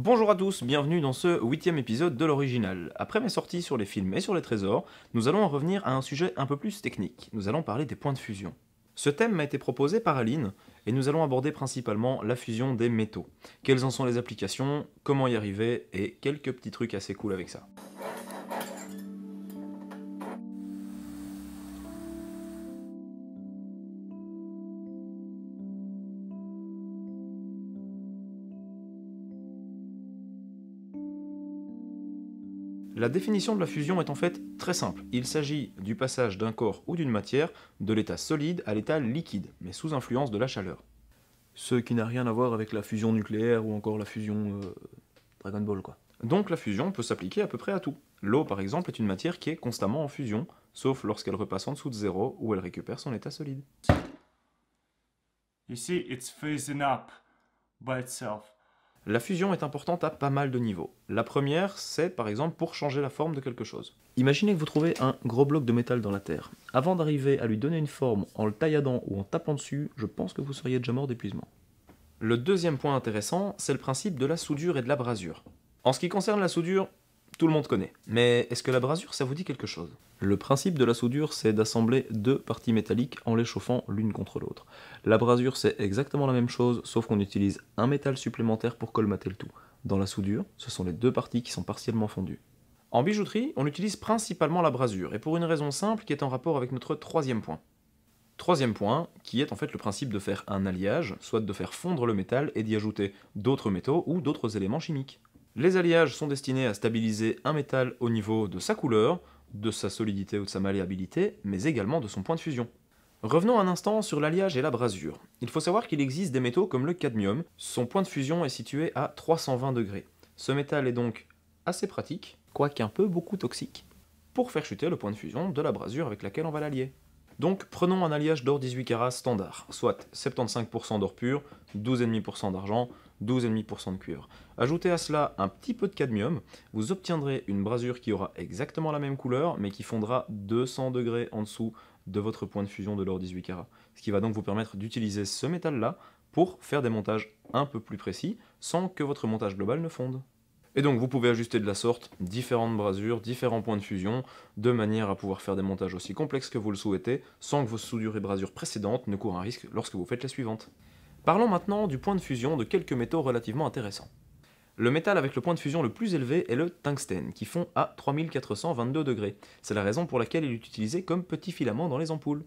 Bonjour à tous, bienvenue dans ce huitième épisode de l'original. Après mes sorties sur les films et sur les trésors, nous allons en revenir à un sujet un peu plus technique. Nous allons parler des points de fusion. Ce thème m'a été proposé par Aline, et nous allons aborder principalement la fusion des métaux. Quelles en sont les applications, comment y arriver, et quelques petits trucs assez cool avec ça. La définition de la fusion est en fait très simple. Il s'agit du passage d'un corps ou d'une matière de l'état solide à l'état liquide, mais sous influence de la chaleur. Ce qui n'a rien à voir avec la fusion nucléaire ou encore la fusion euh, Dragon Ball quoi. Donc la fusion peut s'appliquer à peu près à tout. L'eau par exemple est une matière qui est constamment en fusion, sauf lorsqu'elle repasse en dessous de zéro ou elle récupère son état solide. You see, it's freezing up by itself. La fusion est importante à pas mal de niveaux. La première, c'est par exemple pour changer la forme de quelque chose. Imaginez que vous trouvez un gros bloc de métal dans la Terre. Avant d'arriver à lui donner une forme en le tailladant ou en tapant dessus, je pense que vous seriez déjà mort d'épuisement. Le deuxième point intéressant, c'est le principe de la soudure et de la brasure. En ce qui concerne la soudure, tout le monde connaît. Mais est-ce que la brasure, ça vous dit quelque chose? Le principe de la soudure, c'est d'assembler deux parties métalliques en les chauffant l'une contre l'autre. La brasure, c'est exactement la même chose, sauf qu'on utilise un métal supplémentaire pour colmater le tout. Dans la soudure, ce sont les deux parties qui sont partiellement fondues. En bijouterie, on utilise principalement la brasure, et pour une raison simple qui est en rapport avec notre troisième point. Troisième point, qui est en fait le principe de faire un alliage, soit de faire fondre le métal et d'y ajouter d'autres métaux ou d'autres éléments chimiques. Les alliages sont destinés à stabiliser un métal au niveau de sa couleur, de sa solidité ou de sa malléabilité, mais également de son point de fusion. Revenons un instant sur l'alliage et la brasure. Il faut savoir qu'il existe des métaux comme le cadmium, son point de fusion est situé à 320 degrés. Ce métal est donc assez pratique, quoique un peu beaucoup toxique, pour faire chuter le point de fusion de la brasure avec laquelle on va l'allier. Donc prenons un alliage d'or 18 carats standard, soit 75% d'or pur, 12,5% d'argent, 12,5% de cuivre. Ajoutez à cela un petit peu de cadmium, vous obtiendrez une brasure qui aura exactement la même couleur, mais qui fondra 200 degrés en dessous de votre point de fusion de l'or 18 carats. Ce qui va donc vous permettre d'utiliser ce métal-là pour faire des montages un peu plus précis, sans que votre montage global ne fonde. Et donc vous pouvez ajuster de la sorte différentes brasures, différents points de fusion, de manière à pouvoir faire des montages aussi complexes que vous le souhaitez, sans que vos soudures et brasures précédentes ne courent un risque lorsque vous faites les suivantes. Parlons maintenant du point de fusion de quelques métaux relativement intéressants. Le métal avec le point de fusion le plus élevé est le tungstène, qui fond à 3422 degrés. C'est la raison pour laquelle il est utilisé comme petit filament dans les ampoules.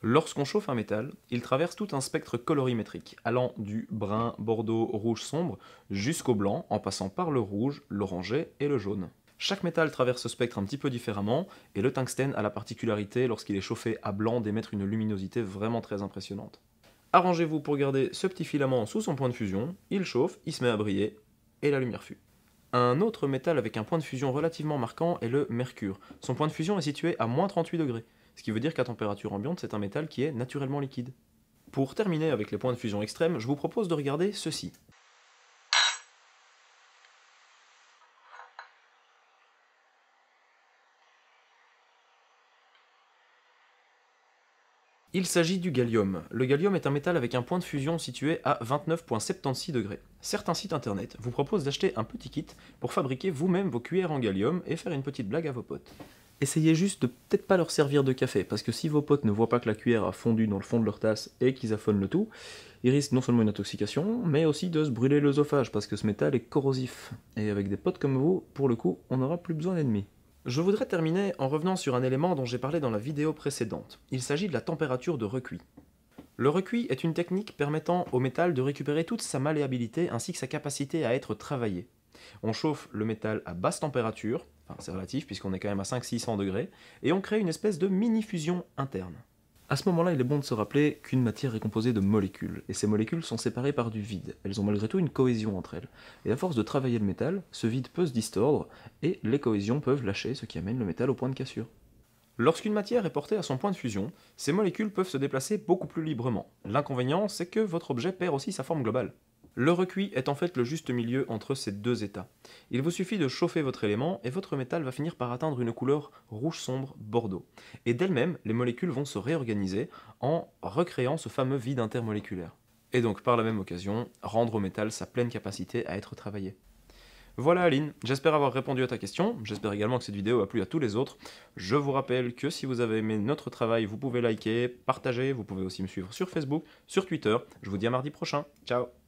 Lorsqu'on chauffe un métal, il traverse tout un spectre colorimétrique, allant du brun, bordeaux, rouge sombre jusqu'au blanc, en passant par le rouge, l'orangé et le jaune. Chaque métal traverse ce spectre un petit peu différemment, et le tungstène a la particularité, lorsqu'il est chauffé à blanc, d'émettre une luminosité vraiment très impressionnante. Arrangez-vous pour garder ce petit filament sous son point de fusion, il chauffe, il se met à briller, et la lumière fuit. Un autre métal avec un point de fusion relativement marquant est le mercure. Son point de fusion est situé à moins 38 degrés, ce qui veut dire qu'à température ambiante, c'est un métal qui est naturellement liquide. Pour terminer avec les points de fusion extrêmes, je vous propose de regarder ceci. Il s'agit du gallium. Le gallium est un métal avec un point de fusion situé à 29,76 degrés. Certains sites internet vous proposent d'acheter un petit kit pour fabriquer vous-même vos cuillères en gallium et faire une petite blague à vos potes. Essayez juste de peut-être pas leur servir de café, parce que si vos potes ne voient pas que la cuillère a fondu dans le fond de leur tasse et qu'ils affonnent le tout, ils risquent non seulement une intoxication, mais aussi de se brûler l'œsophage, parce que ce métal est corrosif. Et avec des potes comme vous, pour le coup, on n'aura plus besoin d'ennemis. Je voudrais terminer en revenant sur un élément dont j'ai parlé dans la vidéo précédente. Il s'agit de la température de recuit. Le recuit est une technique permettant au métal de récupérer toute sa malléabilité ainsi que sa capacité à être travaillé. On chauffe le métal à basse température, c'est relatif puisqu'on est quand même à 500-600 degrés, et on crée une espèce de mini-fusion interne. À ce moment-là, il est bon de se rappeler qu'une matière est composée de molécules, et ces molécules sont séparées par du vide. Elles ont malgré tout une cohésion entre elles. Et à force de travailler le métal, ce vide peut se distordre, et les cohésions peuvent lâcher, ce qui amène le métal au point de cassure. Lorsqu'une matière est portée à son point de fusion, ces molécules peuvent se déplacer beaucoup plus librement. L'inconvénient, c'est que votre objet perd aussi sa forme globale. Le recuit est en fait le juste milieu entre ces deux états. Il vous suffit de chauffer votre élément et votre métal va finir par atteindre une couleur rouge sombre bordeaux. Et d'elles-mêmes, les molécules vont se réorganiser en recréant ce fameux vide intermoléculaire. Et donc par la même occasion, rendre au métal sa pleine capacité à être travaillé. Voilà Aline, j'espère avoir répondu à ta question, j'espère également que cette vidéo a plu à tous les autres. Je vous rappelle que si vous avez aimé notre travail, vous pouvez liker, partager, vous pouvez aussi me suivre sur Facebook, sur Twitter. Je vous dis à mardi prochain, ciao